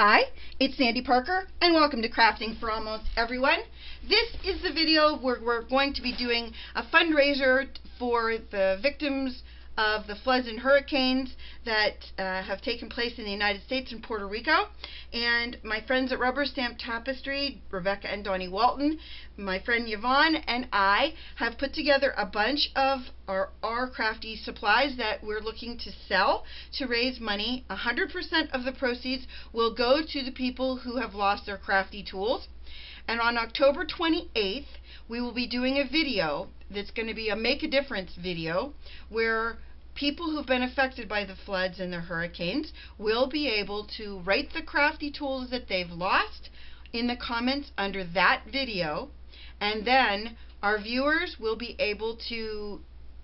Hi, it's Sandy Parker and welcome to Crafting for Almost Everyone. This is the video where we're going to be doing a fundraiser for the victims of the floods and hurricanes that uh, have taken place in the United States and Puerto Rico. And my friends at Rubber Stamp Tapestry, Rebecca and Donnie Walton, my friend Yvonne, and I have put together a bunch of our, our crafty supplies that we're looking to sell to raise money. 100% of the proceeds will go to the people who have lost their crafty tools. And on October 28th, we will be doing a video that's going to be a Make a Difference video where people who've been affected by the floods and the hurricanes will be able to write the crafty tools that they've lost in the comments under that video. And then our viewers will be able to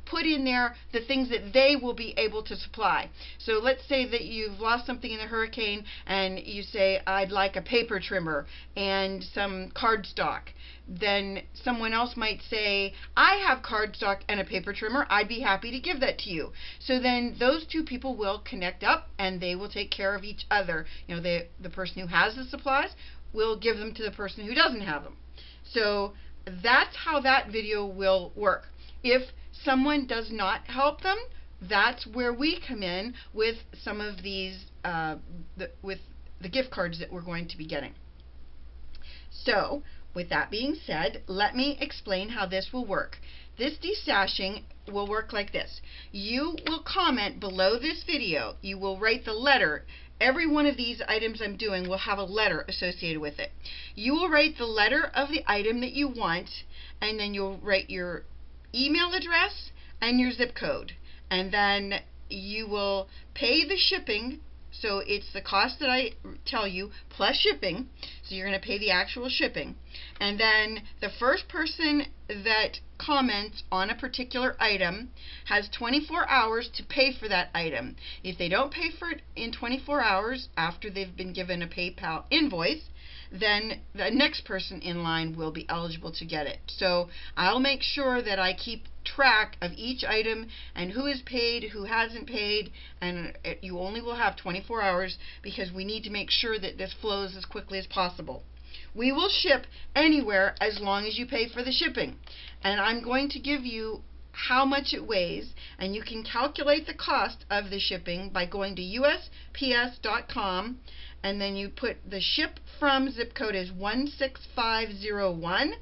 put in there the things that they will be able to supply. So let's say that you've lost something in the hurricane and you say, I'd like a paper trimmer and some cardstock. Then someone else might say, I have cardstock and a paper trimmer. I'd be happy to give that to you. So then those two people will connect up and they will take care of each other. You know, they, the person who has the supplies will give them to the person who doesn't have them. So that's how that video will work. If someone does not help them, that's where we come in with some of these, uh, the, with the gift cards that we're going to be getting. So, with that being said, let me explain how this will work. This destashing will work like this. You will comment below this video. You will write the letter. Every one of these items I'm doing will have a letter associated with it. You will write the letter of the item that you want, and then you'll write your email address and your zip code. And then you will pay the shipping. So it's the cost that I tell you plus shipping. So you're going to pay the actual shipping. And then the first person that comments on a particular item has 24 hours to pay for that item. If they don't pay for it in 24 hours after they've been given a PayPal invoice, then the next person in line will be eligible to get it. So I'll make sure that I keep track of each item and who is paid, who hasn't paid, and it, you only will have 24 hours because we need to make sure that this flows as quickly as possible. We will ship anywhere as long as you pay for the shipping. And I'm going to give you how much it weighs, and you can calculate the cost of the shipping by going to USPS.com and then you put the ship from zip code is 16501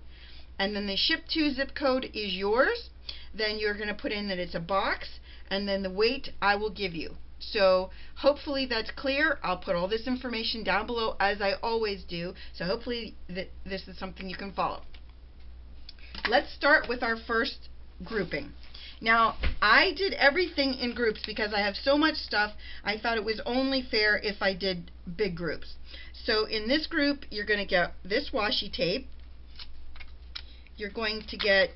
and then the ship to zip code is yours. Then you're going to put in that it's a box and then the weight I will give you. So hopefully that's clear. I'll put all this information down below as I always do. So hopefully that this is something you can follow. Let's start with our first grouping now, I did everything in groups because I have so much stuff, I thought it was only fair if I did big groups. So in this group, you're going to get this washi tape. You're going to get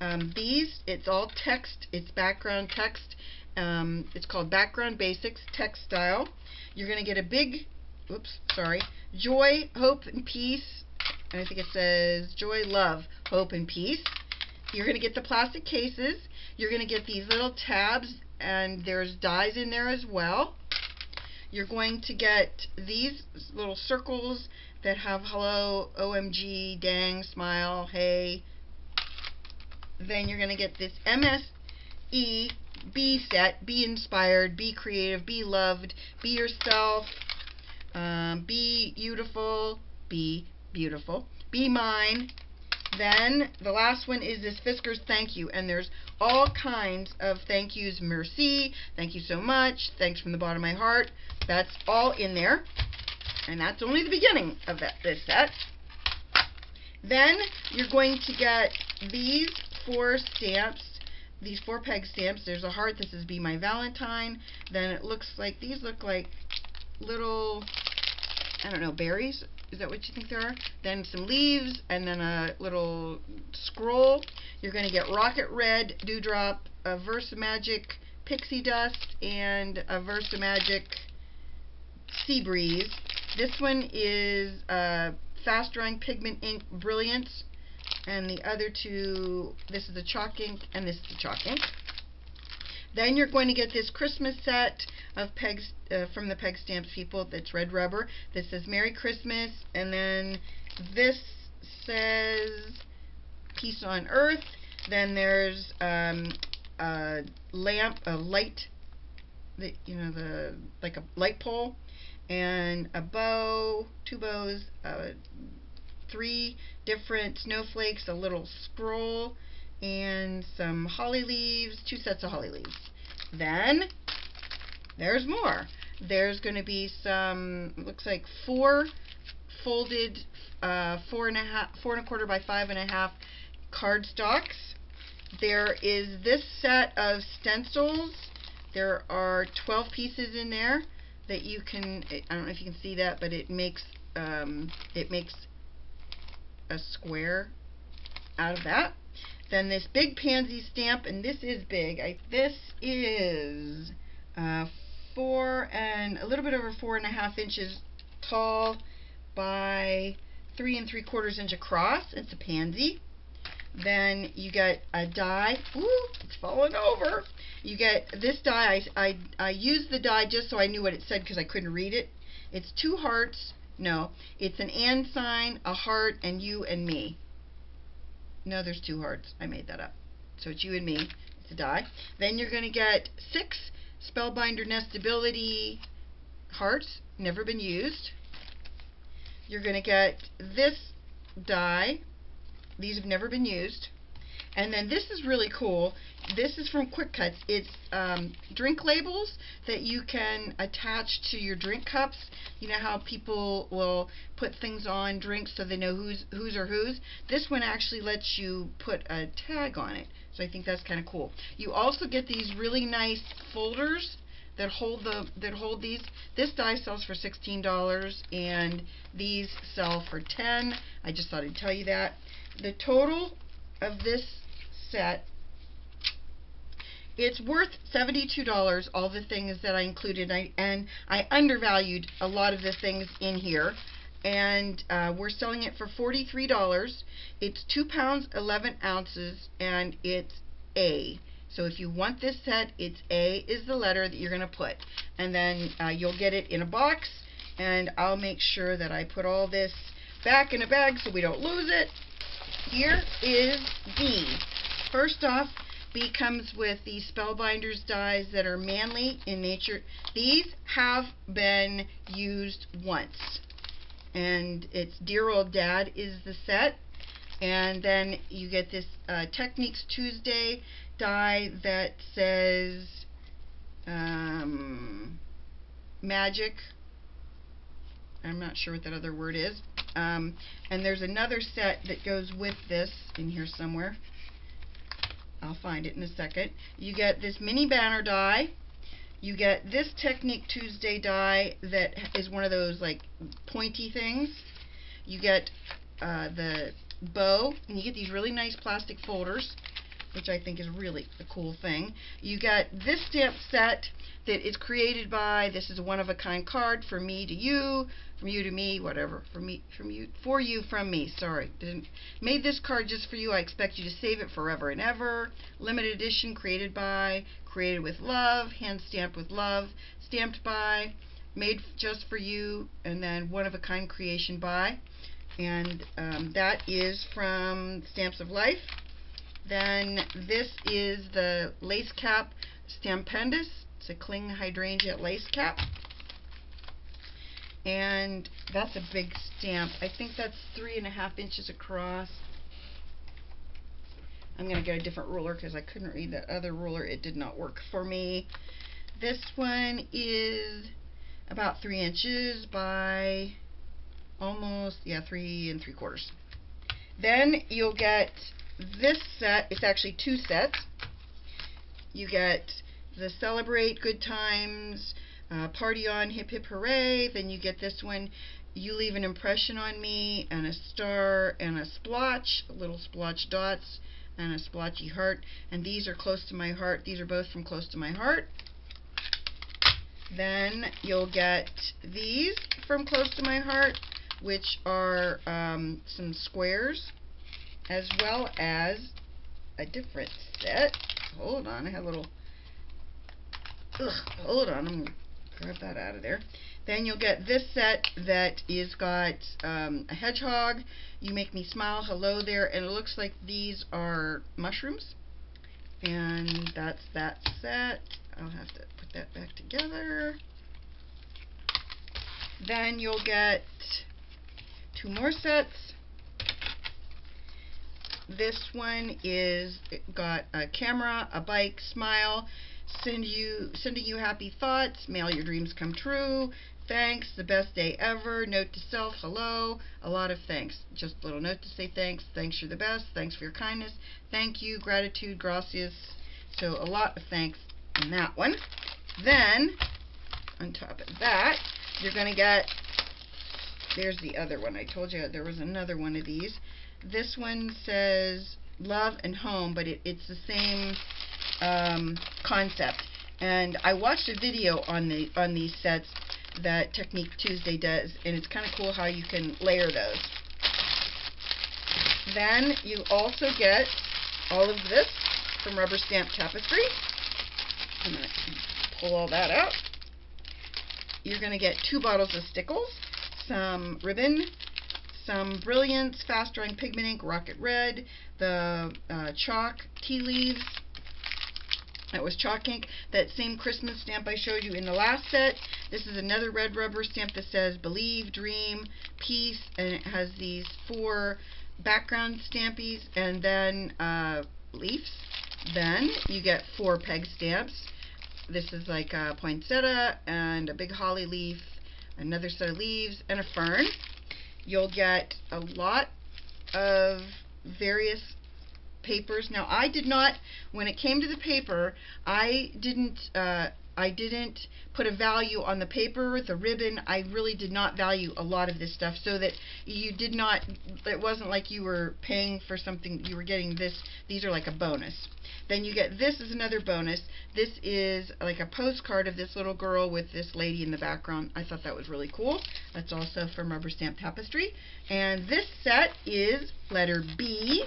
um, these. It's all text. It's background text. Um, it's called Background Basics Textile. You're going to get a big, oops, sorry, Joy, Hope, and Peace. I think it says Joy, Love, Hope, and Peace. You're going to get the plastic cases. You're going to get these little tabs and there's dies in there as well. You're going to get these little circles that have hello, OMG, dang, smile, hey. Then you're going to get this MSE Be set, Be inspired, Be creative, Be loved, Be yourself, um, Be beautiful, Be beautiful, Be mine, then the last one is this Fiskars thank you, and there's all kinds of thank yous. Merci, thank you so much, thanks from the bottom of my heart. That's all in there, and that's only the beginning of that this set. Then you're going to get these four stamps, these four peg stamps. There's a heart. This is Be My Valentine. Then it looks like these look like little, I don't know, berries is that what you think there are? Then some leaves, and then a little scroll. You're going to get Rocket Red, Dewdrop, a Versamagic Pixie Dust, and a Versamagic Sea Breeze. This one is uh, Fast Drying Pigment Ink Brilliance, and the other two, this is the chalk ink, and this is the chalk ink. Then you're going to get this Christmas set of pegs uh, from the Peg Stamps people that's red rubber. This says Merry Christmas, and then this says Peace on Earth. Then there's um, a lamp, a light, the, you know, the like a light pole, and a bow, two bows, uh, three different snowflakes, a little scroll, and some holly leaves, two sets of holly leaves. Then there's more. There's going to be some, looks like four folded, uh, four and a half, four and a quarter by five and a half cardstocks. There is this set of stencils. There are 12 pieces in there that you can, I don't know if you can see that, but it makes, um, it makes a square out of that. Then this big pansy stamp, and this is big. I, this is uh, four and a little bit over four and a half inches tall by three and three quarters inch across. It's a pansy. Then you get a die. Ooh, it's falling over. You get this die. I, I, I used the die just so I knew what it said because I couldn't read it. It's two hearts. No, it's an and sign, a heart, and you and me. No, there's two hearts. I made that up. So it's you and me. It's a die. Then you're going to get six Spellbinder Nestability hearts, never been used. You're going to get this die. These have never been used. And then this is really cool. This is from QuicKutz. It's um, drink labels that you can attach to your drink cups. You know how people will put things on drinks so they know who's whose or whose. This one actually lets you put a tag on it. So I think that's kind of cool. You also get these really nice folders that hold the that hold these. This die sells for $16 and these sell for 10. I just thought I'd tell you that. The total of this set. It's worth $72, all the things that I included, I, and I undervalued a lot of the things in here. And uh, we're selling it for $43. It's 2 pounds 11 ounces, and it's A. So if you want this set, it's A is the letter that you're going to put. And then uh, you'll get it in a box, and I'll make sure that I put all this back in a bag so we don't lose it. Here is B. First off, B comes with the Spellbinders dies that are manly in nature. These have been used once. And it's Dear Old Dad is the set. And then you get this uh, Techniques Tuesday die that says um, magic. I'm not sure what that other word is. Um, and there's another set that goes with this in here somewhere. I'll find it in a second. You get this mini banner die. You get this Technique Tuesday die that is one of those like pointy things. You get uh, the bow, and you get these really nice plastic folders, which I think is really a cool thing. You got this stamp set that is created by, this is a one-of-a-kind card for me to you, from you to me, whatever, from me, from you, for you, from me, sorry. Didn't, made this card just for you, I expect you to save it forever and ever. Limited edition, created by, created with love, hand stamped with love, stamped by, made just for you, and then one-of-a-kind creation by. And um, that is from Stamps of Life. Then this is the lace cap Stampendous it's a Kling Hydrangea Lace Cap. And that's a big stamp. I think that's three and a half inches across. I'm going to get a different ruler because I couldn't read that other ruler. It did not work for me. This one is about three inches by almost, yeah, three and three quarters. Then you'll get this set. It's actually two sets. You get the Celebrate Good Times, uh, Party On, Hip Hip Hooray. Then you get this one, You Leave an Impression on Me, and a star, and a splotch, little splotch dots, and a splotchy heart. And these are close to my heart. These are both from Close to My Heart. Then you'll get these from Close to My Heart, which are um, some squares, as well as a different set. Hold on, I have a little ugh, hold on, I'm gonna grab that out of there. Then you'll get this set that is got um, a hedgehog. You make me smile. Hello there, and it looks like these are mushrooms. And that's that set. I'll have to put that back together. Then you'll get two more sets. This one is got a camera, a bike, smile, send you sending you happy thoughts, mail your dreams come true, thanks, the best day ever, note to self, hello, a lot of thanks. Just a little note to say thanks, thanks you're the best, thanks for your kindness, thank you, gratitude, gracias. So a lot of thanks in that one. Then, on top of that, you're going to get, there's the other one. I told you there was another one of these. This one says love and home, but it, it's the same um, concept. And I watched a video on the on these sets that Technique Tuesday does, and it's kind of cool how you can layer those. Then you also get all of this from Rubber Stamp Tapestry. I'm going to pull all that out. You're going to get two bottles of Stickles, some ribbon, some Brilliance Fast Drying Pigment Ink Rocket Red, the uh, chalk tea leaves, that was chalk ink. That same Christmas stamp I showed you in the last set. This is another red rubber stamp that says Believe, Dream, Peace, and it has these four background stampies and then uh, leaves. Then you get four peg stamps. This is like a poinsettia and a big holly leaf, another set of leaves, and a fern you'll get a lot of various papers. Now, I did not, when it came to the paper, I didn't, uh, I didn't put a value on the paper, the ribbon. I really did not value a lot of this stuff, so that you did not. It wasn't like you were paying for something. You were getting this. These are like a bonus. Then you get this is another bonus. This is like a postcard of this little girl with this lady in the background. I thought that was really cool. That's also from Rubber Stamp Tapestry. And this set is letter B.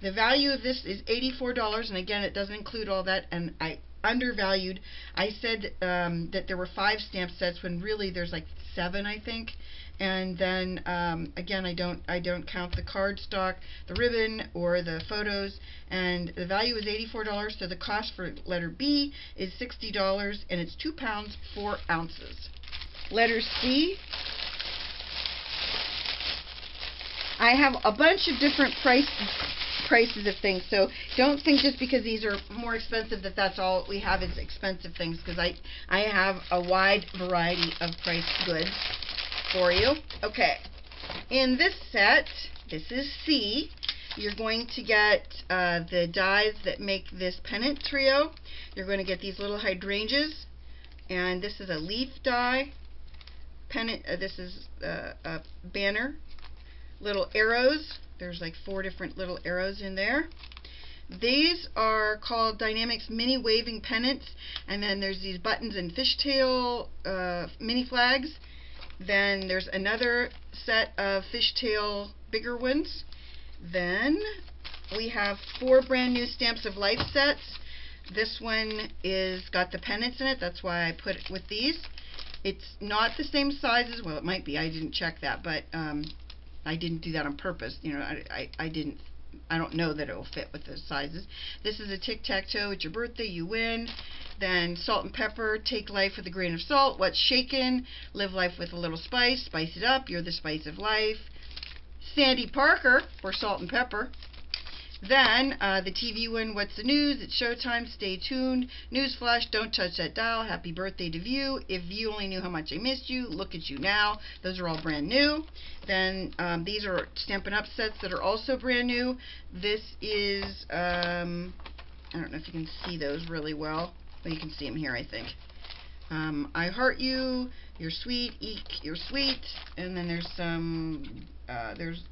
The value of this is $84, and again, it doesn't include all that, and I undervalued. I said um, that there were five stamp sets when really there's like seven, I think. And then um, again, I don't I don't count the card stock, the ribbon, or the photos. And the value is $84, so the cost for letter B is $60, and it's two pounds four ounces. Letter C I have a bunch of different price prices of things. So don't think just because these are more expensive that that's all we have is expensive things because I I have a wide variety of price goods for you. Okay. In this set, this is C. You're going to get uh, the dies that make this pennant trio. You're going to get these little hydrangeas, and this is a leaf die. Pennant. Uh, this is uh, a banner little arrows. There's like four different little arrows in there. These are called Die-namics Mini Waving Pennants, and then there's these buttons and fishtail uh, mini flags. Then there's another set of fishtail bigger ones. Then we have four brand new Stamps of Life sets. This one is got the pennants in it, that's why I put it with these. It's not the same sizes, well it might be, I didn't check that, but um, I didn't do that on purpose. You know, I, I, I didn't, I don't know that it will fit with the sizes. This is a tic-tac-toe. It's your birthday, you win. Then salt and pepper, take life with a grain of salt. What's shaken? Live life with a little spice. Spice it up. You're the spice of life. Sandy Parker for salt and pepper. Then, uh, the TV one, What's the News? It's showtime. Stay tuned. Newsflash, don't touch that dial. Happy birthday to View. If you only knew how much I missed you, look at you now. Those are all brand new. Then, um, these are Stampin' Up! sets that are also brand new. This is, um, I don't know if you can see those really well. Well, you can see them here, I think. Um, I heart you, you're sweet, eek, you're sweet, and then there's some, uh, there's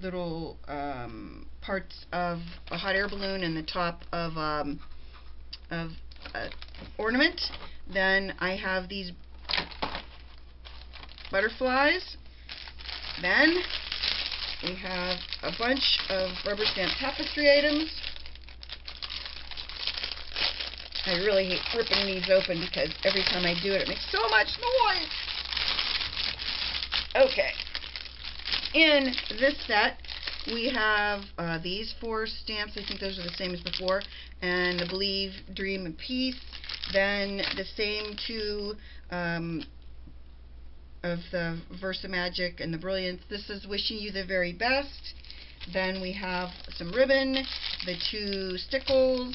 little um, parts of a hot air balloon and the top of um, of uh, ornament. Then I have these butterflies. Then we have a bunch of rubber stamp tapestry items. I really hate ripping these open because every time I do it, it makes so much noise. Okay. In this set, we have uh, these four stamps. I think those are the same as before. And the Believe, Dream, and Peace. Then the same two um, of the Versa Magic and the Brilliance. This is Wishing You the Very Best. Then we have some ribbon, the two stickles,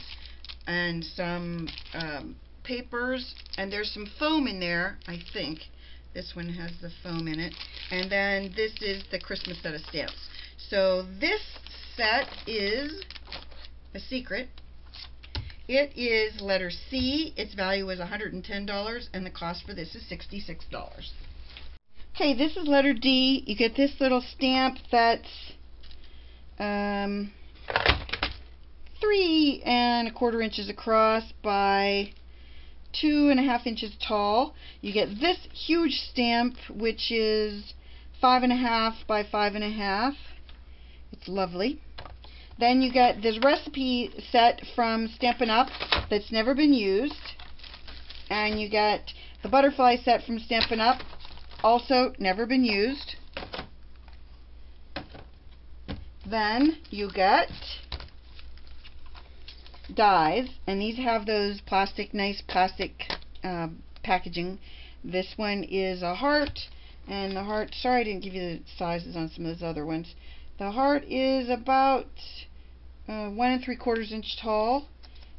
and some um, papers. And there's some foam in there, I think. This one has the foam in it. And then this is the Christmas set of stamps. So this set is a secret. It is letter C. Its value is $110 and the cost for this is $66. Okay, this is letter D. You get this little stamp that's um, three and a quarter inches across by two and a half inches tall. You get this huge stamp, which is five and a half by five and a half. It's lovely. Then you get this recipe set from Stampin' Up! that's never been used. And you get the butterfly set from Stampin' Up! also never been used. Then you get dies, and these have those plastic, nice plastic uh, packaging. This one is a heart, and the heart, sorry I didn't give you the sizes on some of those other ones. The heart is about uh, one and three quarters inch tall,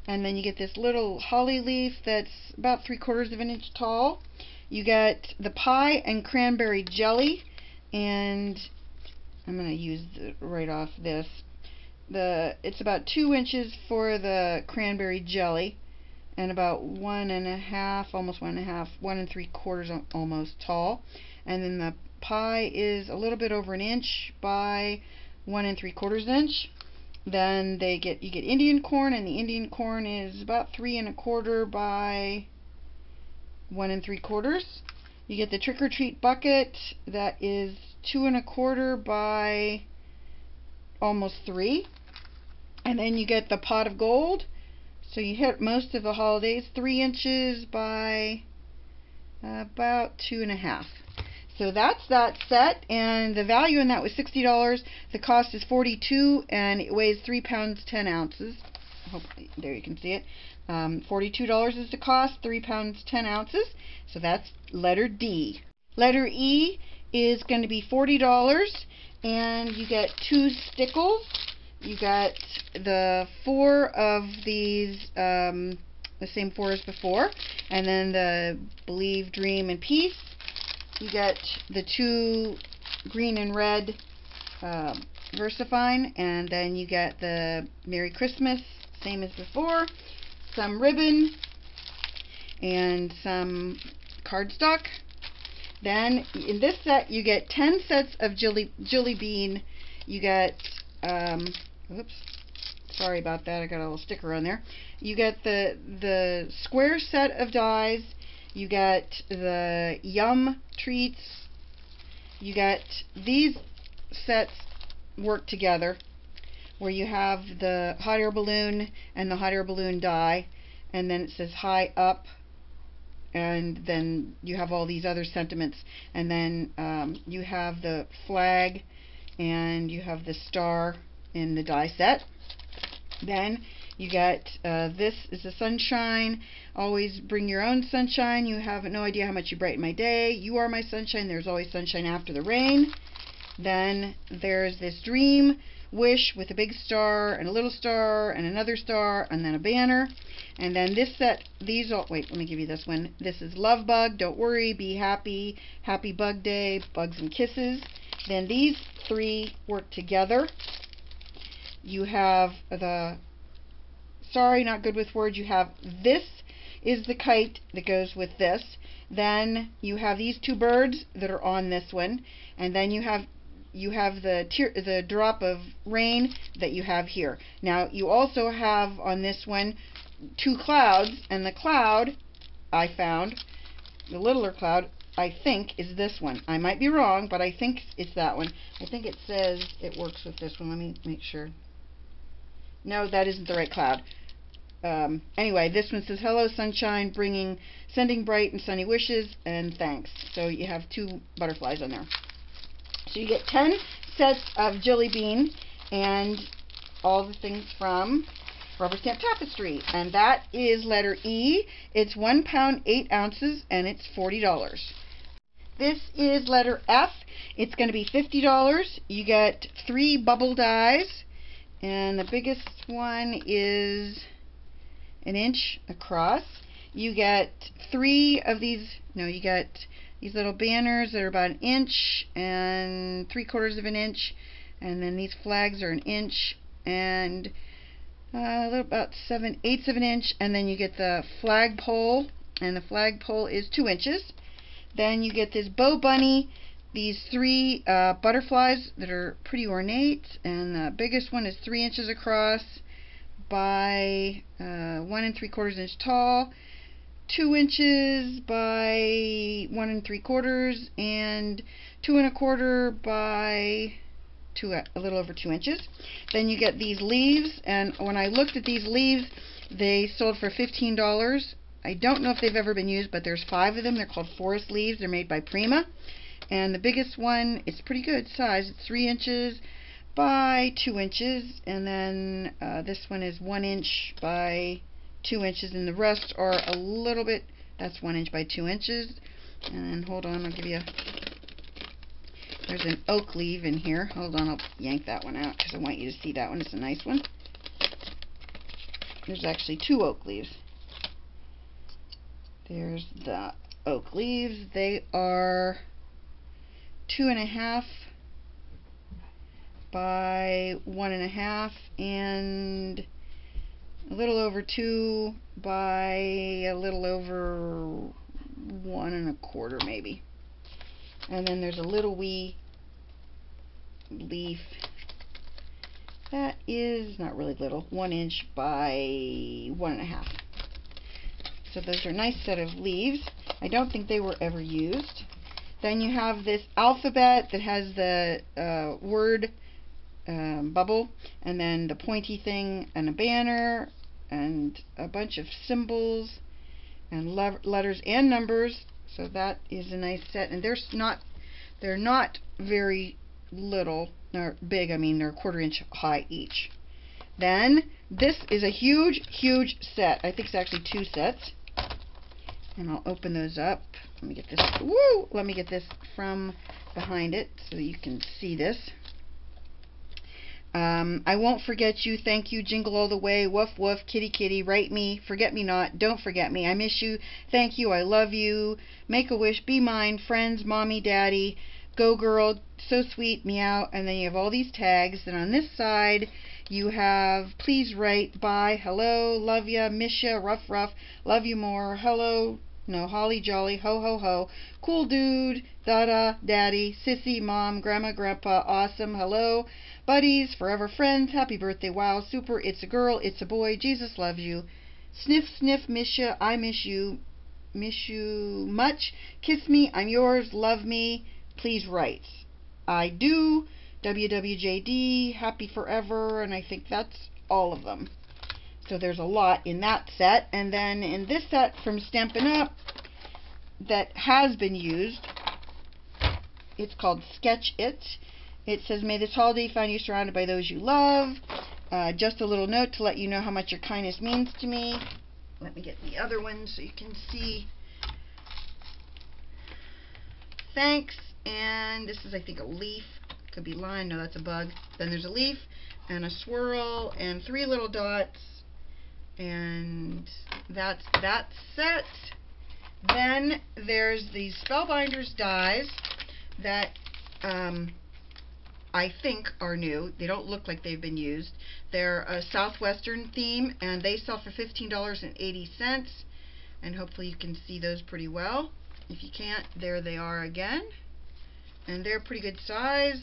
and then you get this little holly leaf that's about three quarters of an inch tall. You get the pie and cranberry jelly, and I'm going to use the, right off this the it's about two inches for the cranberry jelly and about one and a half almost one and a half one and three quarters almost tall. And then the pie is a little bit over an inch by one and three quarters inch. Then they get you get Indian corn and the Indian corn is about three and a quarter by one and three quarters. You get the trick or treat bucket that is two and a quarter by almost three and then you get the pot of gold. So you hit most of the holidays, three inches by about two and a half. So that's that set, and the value in that was $60. The cost is 42 and it weighs 3 pounds 10 ounces. There you can see it. Um, $42 is the cost, 3 pounds 10 ounces. So that's letter D. Letter E is going to be $40, and you get two stickles you got the four of these, um, the same four as before, and then the Believe, Dream, and Peace. You get the two green and red uh, VersaFine, and then you get the Merry Christmas, same as before, some ribbon, and some cardstock. Then in this set you get 10 sets of jelly, jelly bean. You get um, Oops. Sorry about that. I got a little sticker on there. You get the the square set of dies. You get the Yum treats. You get these sets work together where you have the hot air balloon and the hot air balloon die and then it says high up and then you have all these other sentiments and then um, you have the flag and you have the star in the die set. Then you get uh, this is the sunshine. Always bring your own sunshine. You have no idea how much you brighten my day. You are my sunshine. There's always sunshine after the rain. Then there's this dream wish with a big star and a little star and another star and then a banner. And then this set, these all, wait, let me give you this one. This is Love Bug, Don't Worry, Be Happy, Happy Bug Day, Bugs and Kisses. Then these three work together you have the, sorry, not good with words, you have this is the kite that goes with this. Then you have these two birds that are on this one, and then you have you have the the drop of rain that you have here. Now you also have on this one two clouds, and the cloud I found, the littler cloud, I think is this one. I might be wrong, but I think it's that one. I think it says it works with this one. Let me make sure. No, that isn't the right cloud. um, anyway, this one says, Hello, sunshine, bringing, sending bright and sunny wishes, and thanks. So you have two butterflies on there. So you get 10 sets of Jelly Bean and all the things from Rubber Stamp Tapestry. And that is letter E. It's 1 pound 8 ounces, and it's $40. This is letter F. It's going to be $50. You get three bubble dies, and the biggest one is an inch across. You get three of these, no, you get these little banners that are about an inch and three quarters of an inch, and then these flags are an inch and uh, a little about seven eighths of an inch, and then you get the flag pole, and the flag pole is two inches. Then you get this bow bunny, these three uh, butterflies that are pretty ornate, and the biggest one is three inches across by uh, one and three quarters inch tall, two inches by one and three quarters, and two and a quarter by two a little over two inches. Then you get these leaves, and when I looked at these leaves, they sold for fifteen dollars. I don't know if they've ever been used, but there's five of them. They're called forest leaves. They're made by Prima. And the biggest one, it's pretty good size. It's three inches by two inches. And then uh, this one is one inch by two inches. And the rest are a little bit, that's one inch by two inches. And hold on, I'll give you a, there's an oak leaf in here. Hold on, I'll yank that one out because I want you to see that one. It's a nice one. There's actually two oak leaves. There's the oak leaves. They are two and a half by one and a half and a little over two by a little over one and a quarter maybe. And then there's a little wee leaf that is not really little, one inch by one and a half. So those are a nice set of leaves. I don't think they were ever used. Then you have this alphabet that has the uh, word um, bubble, and then the pointy thing, and a banner, and a bunch of symbols, and letters and numbers. So that is a nice set, and they're not they're not very little. They're big. I mean, they're a quarter inch high each. Then this is a huge, huge set. I think it's actually two sets and I'll open those up. Let me get this. Woo! Let me get this from behind it so that you can see this. Um, I won't forget you. Thank you. Jingle all the way. Woof woof. Kitty kitty. Write me. Forget me not. Don't forget me. I miss you. Thank you. I love you. Make a wish. Be mine. Friends. Mommy. Daddy. Go girl. So sweet. Meow. And then you have all these tags. And on this side you have please write bye, hello, love ya, miss ya, rough rough, love you more, hello, no, holly jolly, ho ho ho, cool dude, da da, daddy, sissy, mom, grandma, grandpa, awesome, hello, buddies, forever friends, happy birthday, wow, super, it's a girl, it's a boy, Jesus loves you, sniff, sniff, miss you, I miss you, miss you much, kiss me, I'm yours, love me, please write. I do, WWJD, Happy Forever, and I think that's all of them. So there's a lot in that set. And then in this set from Stampin' Up! that has been used, it's called Sketch It. It says, May this holiday find you surrounded by those you love. Uh, just a little note to let you know how much your kindness means to me. Let me get the other one so you can see. Thanks. And this is, I think, a leaf. Could be line. No, that's a bug. Then there's a leaf and a swirl and three little dots. And that's that set. Then there's these Spellbinders dies that um, I think are new. They don't look like they've been used. They're a Southwestern theme, and they sell for $15.80. And hopefully you can see those pretty well. If you can't, there they are again and they're pretty good size.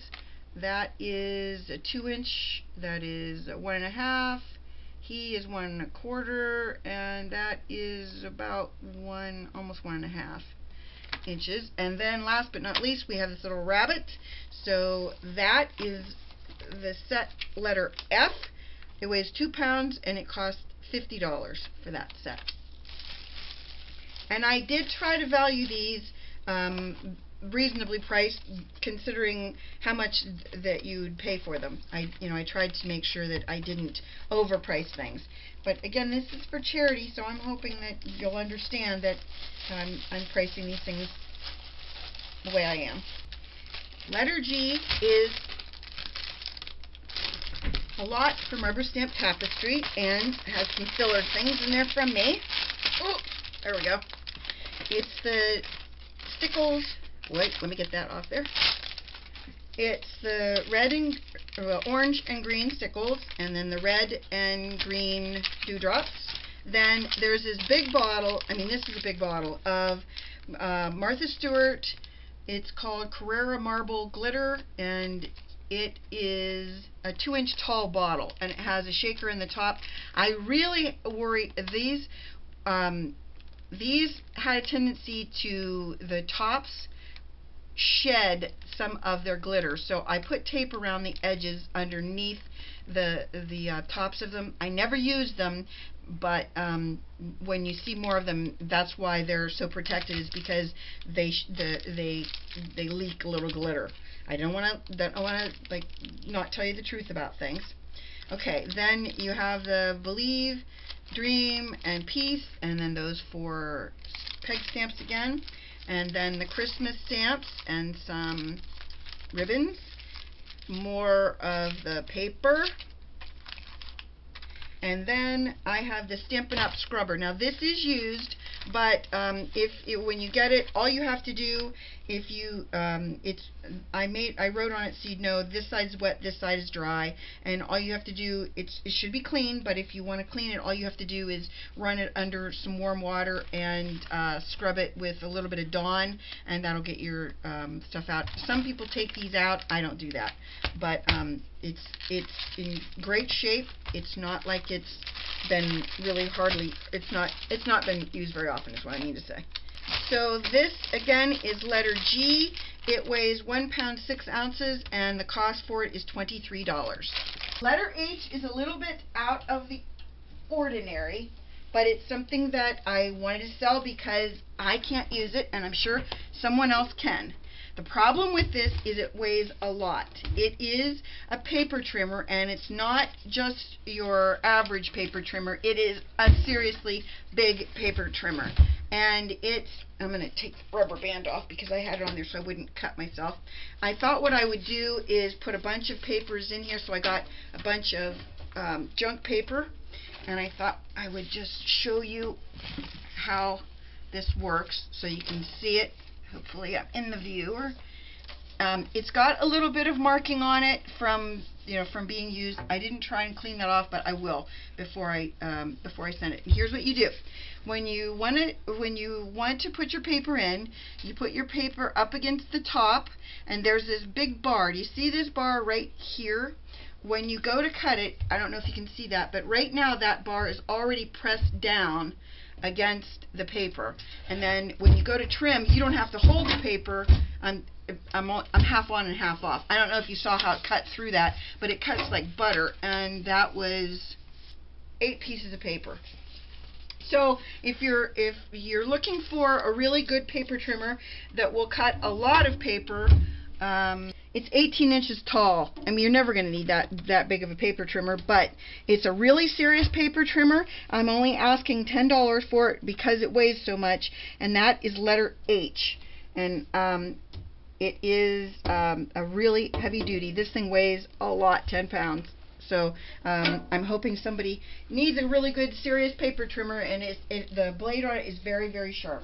That is a two inch, that is one and a half, he is one and a quarter, and that is about one, almost one and a half inches. And then last but not least, we have this little rabbit. So that is the set letter F. It weighs two pounds and it costs $50 for that set. And I did try to value these um, reasonably priced, considering how much th- that you'd pay for them. I, you know, I tried to make sure that I didn't overprice things. But again, this is for charity, so I'm hoping that you'll understand that I'm, I'm pricing these things the way I am. Letter G is a lot from Rubber Stamp Tapestry and has some filler things in there from me. Oh, there we go. It's the Stickles. Wait, let me get that off there. It's the red and well, orange and green stickles, and then the red and green dewdrops. Then there's this big bottle. I mean, this is a big bottle of uh, Martha Stewart. It's called Carrara Marble Glitter, and it is a two inch tall bottle and it has a shaker in the top. I really worry these um, these had a tendency to the tops shed some of their glitter. So I put tape around the edges underneath the the uh, tops of them. I never used them but um, when you see more of them that's why they're so protected is because they the, they they leak a little glitter. I don't want to don't want to like not tell you the truth about things. Okay then you have the believe dream and peace and then those four peg stamps again and then the Christmas stamps and some ribbons, more of the paper, and then I have the Stampin' Up! Scrubber. Now this is used, but um, if it, when you get it, all you have to do, if you, um, it's, I made, I wrote on it so you know this side's wet, this side is dry, and all you have to do, it's, it should be clean, but if you want to clean it, all you have to do is run it under some warm water and uh, scrub it with a little bit of Dawn, and that'll get your um, stuff out. Some people take these out, I don't do that, but um, it's it's in great shape. It's not like it's been really hardly. It's not it's not been used very often. Is what I mean to say. So this again is letter G. It weighs one pound six ounces, and the cost for it is twenty three dollars. Letter H is a little bit out of the ordinary, but it's something that I wanted to sell because I can't use it, and I'm sure someone else can. The problem with this is it weighs a lot. It is a paper trimmer and it's not just your average paper trimmer. It is a seriously big paper trimmer. And it's, I'm going to take the rubber band off because I had it on there so I wouldn't cut myself. I thought what I would do is put a bunch of papers in here so I got a bunch of um, junk paper and I thought I would just show you how this works so you can see it hopefully I'm in the viewer. Um, it's got a little bit of marking on it from you know from being used. I didn't try and clean that off, but I will before I um, before I send it. Here's what you do: when you want to when you want to put your paper in, you put your paper up against the top, and there's this big bar. Do you see this bar right here? When you go to cut it, I don't know if you can see that, but right now that bar is already pressed down against the paper. And then when you go to trim, you don't have to hold the paper. I'm, I'm, I'm half on and half off. I don't know if you saw how it cut through that, but it cuts like butter. And that was eight pieces of paper. So if you're if you're looking for a really good paper trimmer that will cut a lot of paper, um, it's 18 inches tall. I mean, you're never going to need that that big of a paper trimmer, but it's a really serious paper trimmer. I'm only asking $10 for it because it weighs so much, and that is letter H. And um, it is um, a really heavy duty. This thing weighs a lot, 10 pounds. So um, I'm hoping somebody needs a really good serious paper trimmer, and it, it, the blade on it is very, very sharp.